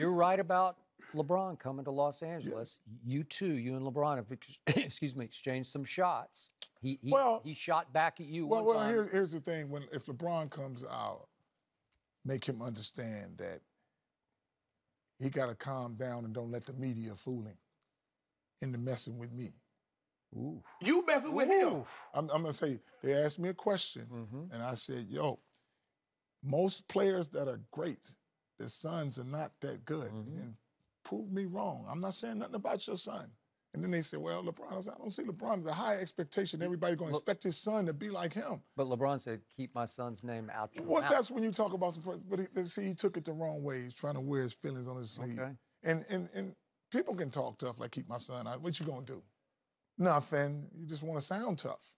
You're right about LeBron coming to Los Angeles. You too, you and LeBron have, ex- excuse me, exchanged some shots. He he, Well- he shot back at you Well, well, time. here's, here's the thing: when if LeBron comes out, make him understand that he got to calm down and don't let the media fool him into messing with me. Ooh. You messing with him. I'm, I'm gonna say they asked me a question, mm-hmm. and I said, "Yo, most players that are great, their sons are not that good." Mm-hmm. And prove me wrong. I'm not saying nothing about your son. And then they said, "Well, LeBron." I, said, I don't see LeBron. The high expectation. Everybody gonna expect his son to be like him. But LeBron said, "Keep my son's name out your Well, mouth." that's when you talk about some. But he, see, he took it the wrong way. He's trying to wear his feelings on his sleeve. Okay. And and and people can talk tough, like keep my son out. What you gonna do? Nothing. You just want to sound tough,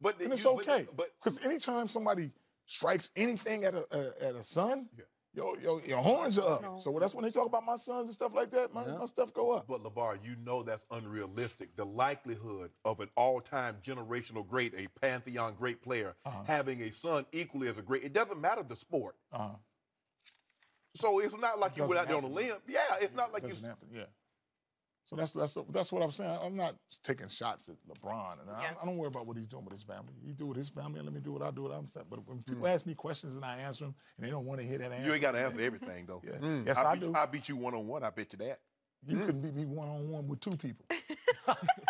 But and it's you- but- okay. But, because anytime somebody strikes anything at a, a at a son, yo, yo, your horns are up. So that's when they talk about my sons and stuff like that. My, my stuff go up. but LaVar, you know that's unrealistic. The likelihood of an all-time generational great, a pantheon great player, Uh-huh. having a son equally as a great, it doesn't matter the sport. Uh-huh. So it's not like you went out there on a limb. Yeah, it's not like you. doesn't happen. Yeah. So that's that's that's what I'm saying. I'm not taking shots at LeBron, and Yeah. I, I don't worry about what he's doing with his family. He do with his family, and let me do what I do with I'm family. But when people Mm. ask me questions and I answer them, and they don't want to hear that answer, You ain't got to answer everything though. Yeah. Yes, I, I beat, do. I beat you one on one. I bet you that. You couldn't beat me one on one with two people.